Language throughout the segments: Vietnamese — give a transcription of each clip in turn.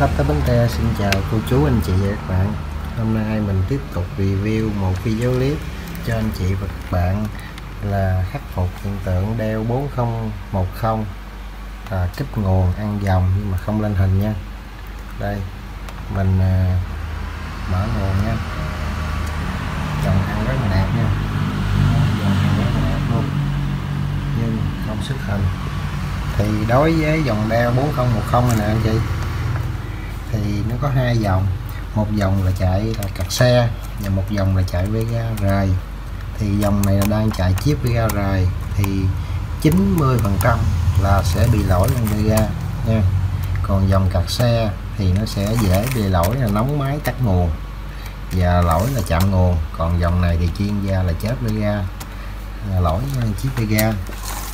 Lắp tới bánh tre. Xin chào cô chú anh chị và các bạn. Hôm nay mình tiếp tục review một video clip cho anh chị và các bạn là khắc phục hiện tượng đeo 4010 à, kích nguồn ăn dòng nhưng mà không lên hình nha. Đây mình à, mở nguồn nha. Dòng ăn rất là đẹp nha. Dòng ăn rất là đẹp luôn nhưng không xuất hình. Thì đối với dòng đeo 4010 này nè anh chị thì nó có hai dòng một dòng là chạy là cặp xe và một dòng là chạy với ga rời. Thì dòng này là đang chạy chip với ga rời thì 90 phần trăm là sẽ bị lỗi lên ga nha. Còn dòng cặp xe thì nó sẽ dễ bị lỗi là nóng máy tắt nguồn và lỗi là chạm nguồn. Còn dòng này thì chuyên gia là chết với ga lỗi chip với ga.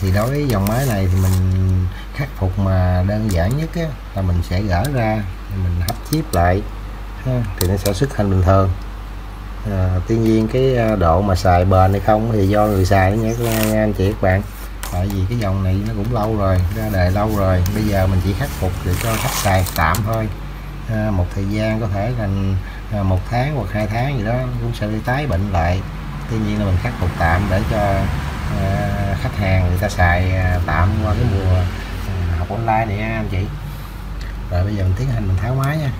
Thì đối với dòng máy này thì mình khắc phục mà đơn giản nhất á, là mình sẽ gỡ ra mình hấp chip lại ha, thì nó sẽ xuất hành bình thường. À, tuy nhiên cái à, độ mà xài bền hay không thì do người xài nhé nha anh chị các bạn. Tại vì cái dòng này nó cũng lâu rồi ra đời lâu rồi. Bây giờ mình chỉ khắc phục để cho khách xài tạm thôi. À, một thời gian có thể là à, một tháng hoặc hai tháng gì đó cũng sẽ đi tái bệnh lại. Tuy nhiên là mình khắc phục tạm để cho à, khách hàng người ta xài à, tạm qua cái mùa à, học online này nha anh chị rồi bây giờ mình tiến hành mình tháo máy nha.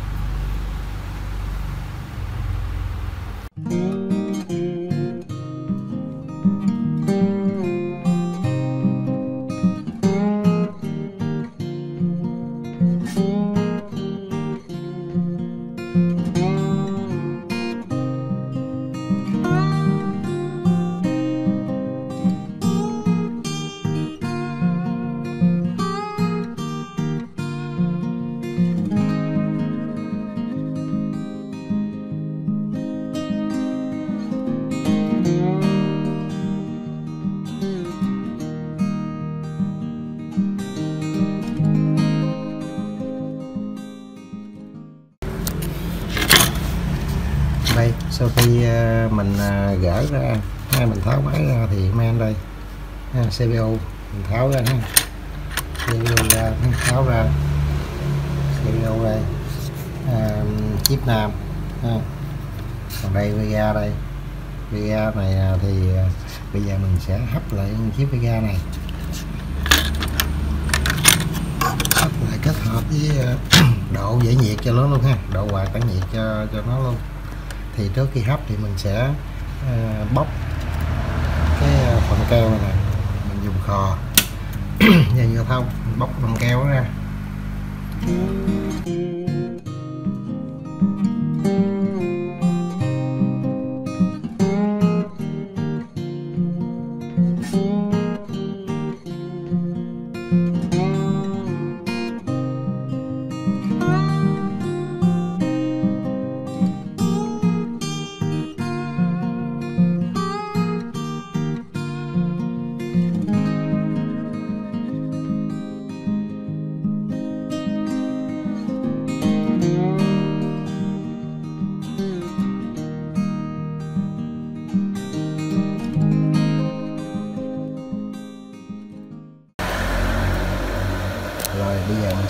Đây. Sau khi ờ, mình ờ, gỡ ra ha, mình tháo máy ra thì men đây. Ha, CPU mình tháo ra ha. CPU ra tháo ra. CPU đây. À, chip nam ha. còn đây VGA đây. VGA này thì bây giờ mình sẽ hấp lại chiếc VGA này. Hấp lại kết hợp với độ dễ nhiệt cho nó luôn ha. Độ hòa tản nhiệt cho cho nó luôn thì trước khi hấp thì mình sẽ uh, bóc cái ờ, phần keo này nè. Mình dùng khò. Và nhựa thông mình bóc phần keo ra.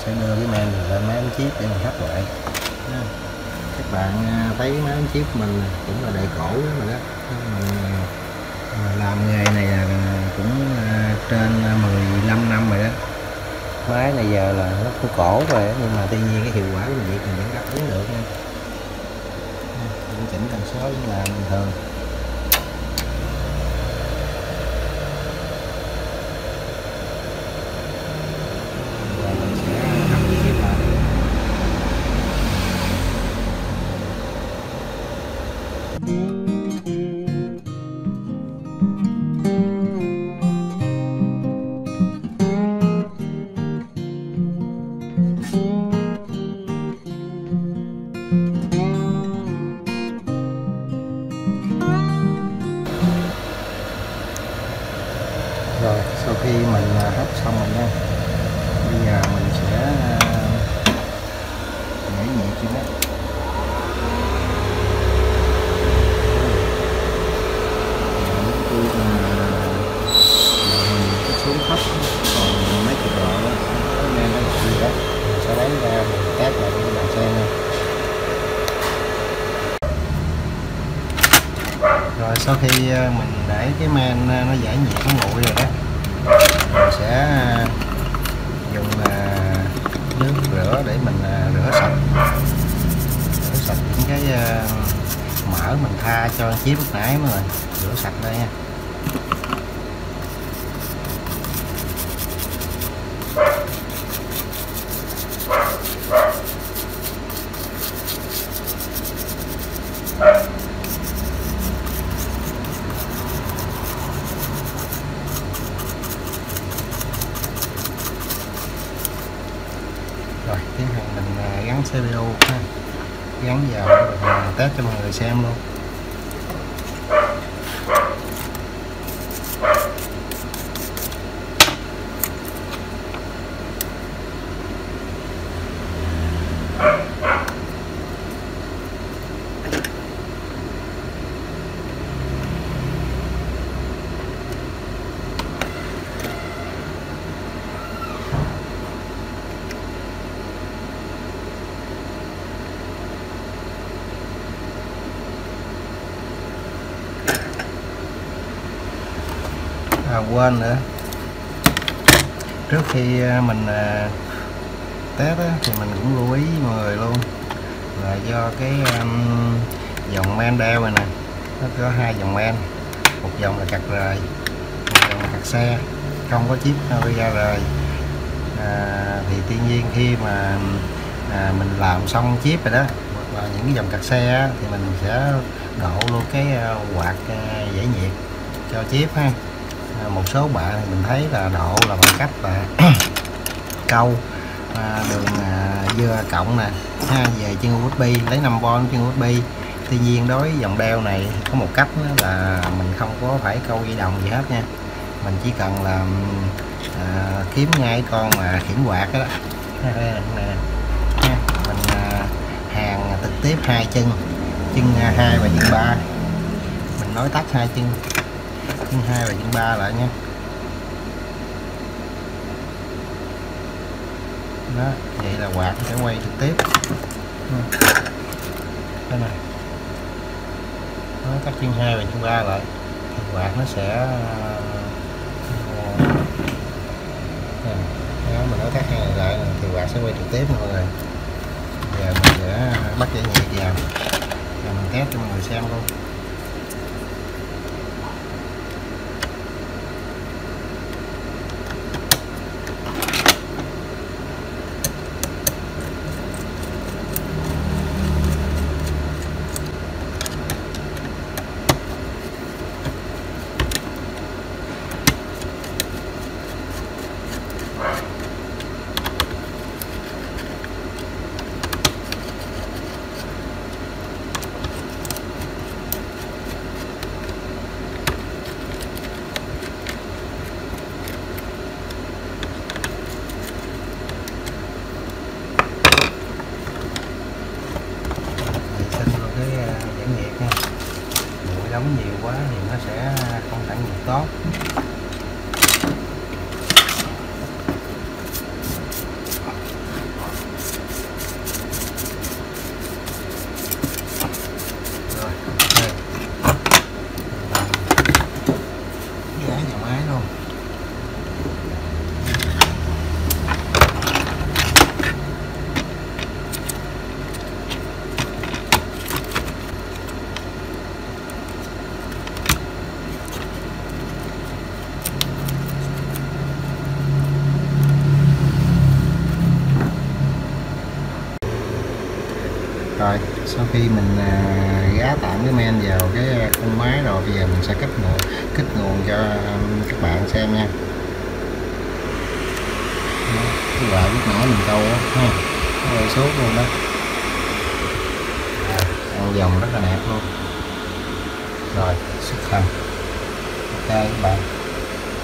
Sẽ đưa cái men lên máy ấn chip để mình hấp lại. Ha. các bạn à, thấy máy ấn chip mình cũng là đời cổ rồi đó. Mình à, làm nghề này là cũng à, trên 15 năm rồi đó. Máy này giờ là nó cũng cổ rồi nhưng mà tuy nhiên cái hiệu quả của việc mình vẫn đáp ứng được nha. Chỉnh tần số cũng là bình thường khi mình à, hấp xong rồi nha. Bây giờ mình sẽ nhảy nhẹ trên đó. À, xuống thấp, còn mấy chục độ đó nên nó gì đó. Mình sẽ lấy ra, mình test lại cho bạn xem nha. Rồi sau khi à, mình để cái men nó giải nhiệt, nó nguội rồi đó mình sẽ dùng à, nước rửa để mình à, rửa sạch. Rửa sạch những cái à, mỡ mình tha cho chiếc lúc nãy mọi người. Rửa sạch đây nha rồi tiến hành mình à, gắn CPU ha. Gắn vào test cho mọi người xem luôn. À, quên nữa. Trước khi à, mình à, test á, thì mình cũng lưu ý mọi người luôn là do cái um, dòng men đeo này nè nó có hai dòng men một dòng là cặt rời một dòng là cặt xe không có chip ra rời. À, thì tuy nhiên khi mà à, mình làm xong chip rồi đó hoặc là những cái dòng cặt xe á, thì mình sẽ đổ luôn cái uh, quạt uh, giải nhiệt cho chip ha một số bạn thì mình thấy là độ là bằng cách là câu à, đường à, dưa cộng nè ha về chân USB lấy 5V chân USB tuy nhiên đối với dòng đeo này có một cách là mình không có phải câu dây đồng gì hết nha. Mình chỉ cần là à, kiếm ngay con mà khiển quạt đó, đó. đây nè mình à, hàng trực tiếp hai chân chân hai và chân ba. Mình nói tắt hai chân chân hai và chân ba lại nha. Đó vậy là quạt sẽ quay trực tiếp. Đây này nó cắt chân hai và chân ba lại. Thì quạt nó sẽ đó, mình nói cắt hai lại thì quạt sẽ quay trực tiếp mọi người. Giờ mình sẽ bắt dây nhiệt vào và mình test cho mọi người xem luôn đóng nhiều quá thì nó sẽ không sản nhiệt tốt. Rồi. Sau khi mình à, gá tạm cái men vào cái khung máy rồi bây giờ mình sẽ kích nguồn kích nguồn cho um, các bạn xem nha. Cái bạn lúc nãy mình câu á ha rồi quay luôn đó. Ăn dòng rất là đẹp luôn. Rồi xuất hành. Ok các bạn.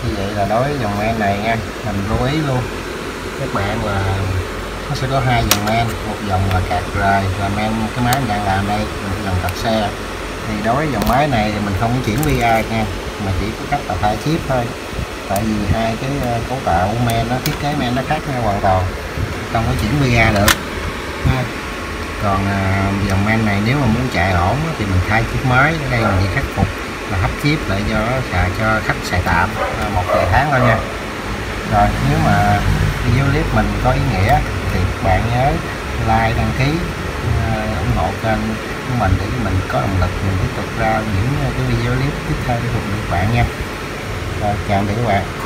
Như vậy là đối với dòng men này nha mình lưu ý luôn. Các bạn là nó sẽ có hai dòng men một dòng là cạc rời và men cái máy mình đang làm đây một dòng cạc xe. Thì đối với dòng máy này thì mình không có chuyển VI nha mà chỉ có cách là thay chip thôi. Tại vì hai cái ờ, cấu tạo men nó thiết kế men nó khác nhau hoàn toàn không có chuyển VI được. Còn à, dòng men này nếu mà muốn chạy ổn thì mình thay chip mới, ở đây mình chỉ khắc phục là hấp chip lại cho xài cho khách xài tạm ờ, một vài tháng thôi nha. Rồi nếu mà video clip mình có ý nghĩa thì các bạn nhớ like, đăng ký ờ, ủng hộ kênh của mình để mình có động lực mình tiếp tục ra những ờ, cái video clip tiếp theo để phục các bạn nha. Rồi, chào tạm biệt các bạn.